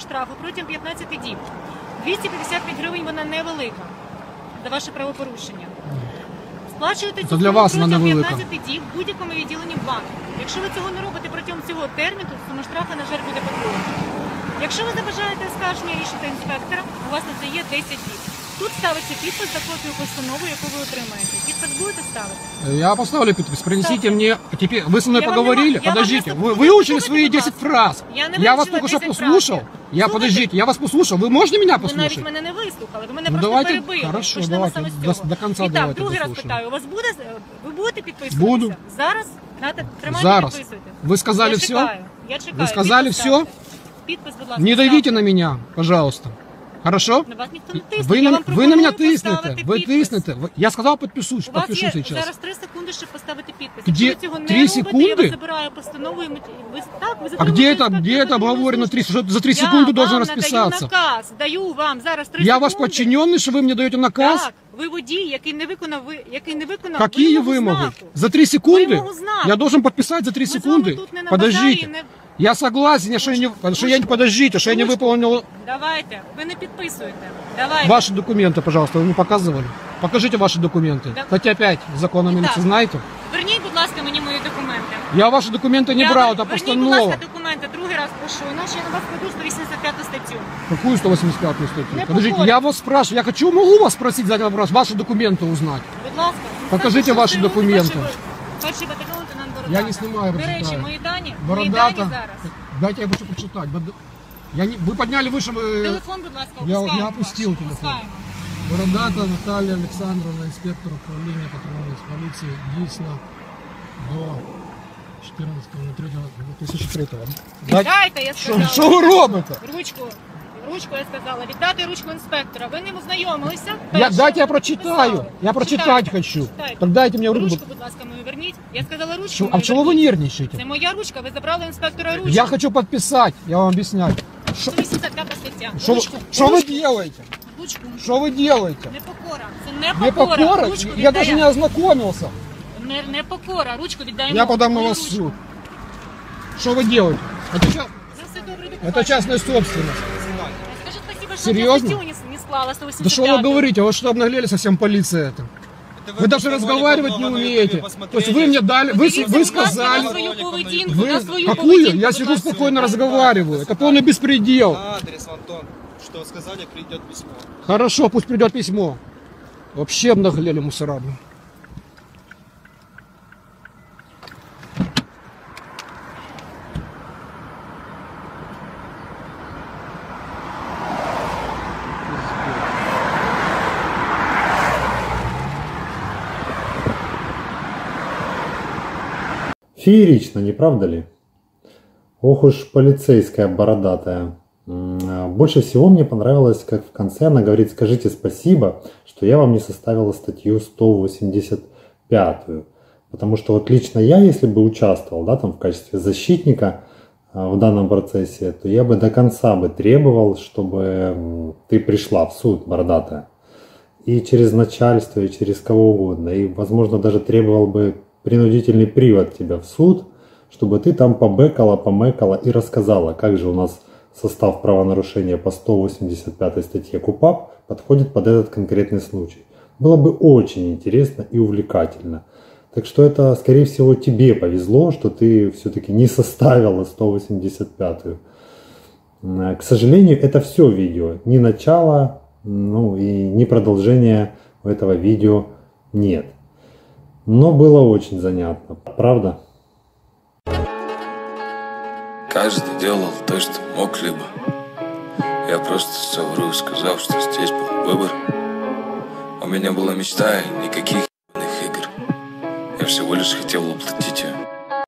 штрафу протягом 15 діб. 255 гривень вона невелика за ваше правопорушення. Сплачуєте цю для суму вас вона протягом невелика. 15 діб в будь-якому відділенні банку. Якщо ви цього не робите протягом цього терміну, сума штрафу, на жаль, буде подвоєна. Якщо ви забажаєте оскарження рішення інспектора, у вас на це є 10 діб. Тут ставиться підпис за копію постанови, яку ви отримаєте. Підпис будете ставити? Я поставлю подпись. Принесите Ставьте. мне... Теперь вы со мной Я вам поговорили? не ма- я вам Подождите. просто- Вы вы выучили слушайте, свои 10 пожалуйста. фраз. Я не Я вас вивчила только что 10 послушал. фраз. Я, Слухайте. подождите, я вас послушал. Вы можете меня Ви навіть послушать? мене не вислухали, ви мене Ну, просто давайте, перебили. хорошо, Почнемо давайте, саме з до- цього. до кінця І так, давайте другий раз дослухаємо. питаю, у вас буде, ви будете підписуватися? Буду. Зараз? Нате, тримайте, Зараз. підписуйте. Вы сказали я все? Чекаю. Я чекаю. Ви сказали Підпис все? ставте. Підпис, будь ласка. Не давите ставте. на меня, пожалуйста. Хорошо? На вас ніхто не тисне. Вы я на, вам вы на меня пропоную тиснете. поставити Вы підпис. тиснете. Вы- Я сказал подпишусь, У вас подпишу є сейчас. зараз 3 секунди, щоб поставити підпис. Где? Якщо ви цього не Три робите, я секунди? вас забираю постанову і ми... ви... Так, ви А затримуєте где это, інспектора где это патрульної обговорено служби. три, что за три Я секунды должен вам расписаться? надаю наказ, даю вам зараз 3 Я секунди. вас подчиненный, что вы мне даете наказ? Так, ви водій, який не виконав, ви, який не виконав Какие вимогу вымогы? знаку. За три секунды? Вимогу знаку. Я должен подписать за три Ми з вами секунды? тут не на базарі, Подождите. не... Я согласен, что я не, что я не подождите, что я не Ручку. выполнил Давайте, ви не підписуєте. Давайте. ваши документы, пожалуйста, вы мне показывали. Покажите ваши документы. Да. Статья 5 закона о Итак. милиции знаете? Верніть, будь ласка, мені мої документи. Я ваши документы не Я брал, ви- это Верніть, будь постанова. ласка, документи, другий раз прошу, іначе я на вас кладу 185 статтю. Какую 185 статью? Не Подождите, походит. я вас спрашиваю, я хочу, могу вас спросить, задать вопрос, ваши документы узнать? Будь ласка. Покажіть Старший ваші лейтенант, документи. перший ви- Перший батальйон лейтенант Бородата. Я не снимаю, До речі, прочитаю. мої дані, мої дані Бородата. зараз. Дайте я хочу прочитать. Бод- Я не... Вы подняли выше... вы- Телефон, будь ласка, Я- опускаємо я ваш. опустив телефон. Опускаємо. Бородата Наталія Олександровна, інспектор управління патрульної поліції, дійсно до 14.03.2003. Віддайте, я Що, сказала. що ви робите? Ручку. Ручку я сказала. Віддати ручку інспектора. Ви не ознайомилися? Я, Перше. дайте я прочитаю. Писали. Я прочитать Читайте. хочу. Читайте. Так дайте мне руку. Ручку, будь ласка, мою верніть. Я сказала ручку. Чё- а мою чего вы верніть. нервничаете? Це моя ручка, ви забрали у інспектора ручку. Я хочу подписать, я вам объясняю. Что 185 стаття. что вы, Ручку. что вы Ручку. делаете? Ручку. Что вы делаете? Непокора. Це Не непокора. покора? Ручку Я даже не віддай. ознакомился. Не, непокора. Ручку віддаємо. Я подам на Мою вас в ручку. суд. Что вы делаете? Это, ча- За все добре, до это частная собственность. Скажи спасибо, что Серьезно? я статью не, не склала 185. Да что вы говорите? Вы что обнаглели совсем полиция это? Вы даже разговаривать не умеете. То есть вы мне дали, вы, Подивіться, вы будь ласка, на сказали, свою поведінку, на вы свою какую? поведінку, Я будь сижу ласка. спокойно разговариваю. Это полный беспредел. Адрес, Антон. Что сказали, придет письмо. Хорошо, пусть придет письмо. Вообще обнаглели мусора. Феерично, не правда ли? Ох уж полицейская бородатая. Больше всего мне понравилось, как в конце она говорит, скажите спасибо, что я вам не составила статью 185. Потому что вот лично я, если бы участвовал, да, там в качестве защитника а, в данном процессе, то я бы до конца бы требовал, чтобы ты пришла в суд, бородатая. И через начальство, и через кого угодно. И, возможно, даже требовал бы принудительный привод тебя в суд, чтобы ты там побекала, помекала и рассказала, как же у нас состав правонарушения по 185 статье КУПАП подходит под этот конкретный случай. Было бы очень интересно и увлекательно. Так что это, скорее всего, тебе повезло, что ты все-таки не составила 185-ю. М, К сожалению, это все видео. Ни начала, ну и ни продолжения у этого видео нет. Но было очень занятно, правда? Каждый делал то, что мог либо. Я просто совру, сказав, что здесь был выбор. У меня была мечта и никаких игр. Я всего лишь хотел воплотить ее